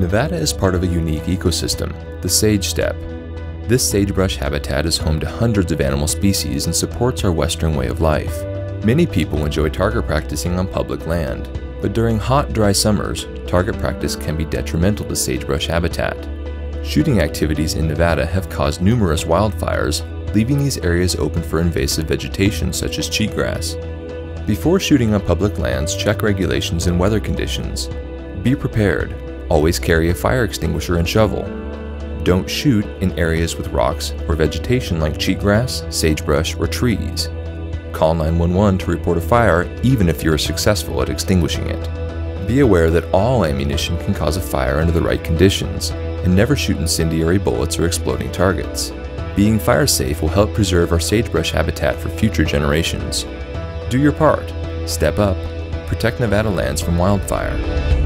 Nevada is part of a unique ecosystem, the sage steppe. This sagebrush habitat is home to hundreds of animal species and supports our western way of life. Many people enjoy target practicing on public land, but during hot, dry summers, target practice can be detrimental to sagebrush habitat. Shooting activities in Nevada have caused numerous wildfires, leaving these areas open for invasive vegetation such as cheatgrass. Before shooting on public lands, check regulations and weather conditions. Be prepared. Always carry a fire extinguisher and shovel. Don't shoot in areas with rocks or vegetation like cheatgrass, sagebrush, or trees. Call 911 to report a fire even if you are successful at extinguishing it. Be aware that all ammunition can cause a fire under the right conditions, and never shoot incendiary bullets or exploding targets. Being fire safe will help preserve our sagebrush habitat for future generations. Do your part. Step up. Protect Nevada lands from wildfire.